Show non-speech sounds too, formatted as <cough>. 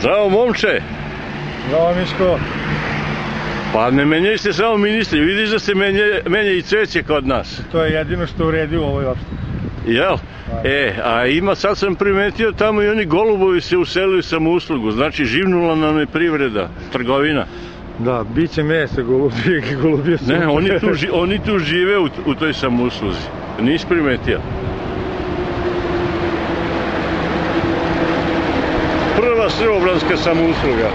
Zdravo momče, Zdravo Miško. pa ne menjaju se samo ministri, vidiš da se menja, menja i cveće kod nas, To je jedino što uredi u ovoj opštini. jel? E, a ima, sad sam primetio tamo i oni golubovi se uselili sam uslugu, znači živnula nam je privreda, trgovina. Da, bit će mesa, golubije, <laughs> golubije su. Ne, oni tu, oni tu žive u, u toj samousluzi, nisi primetio. zase obrovské samousluga.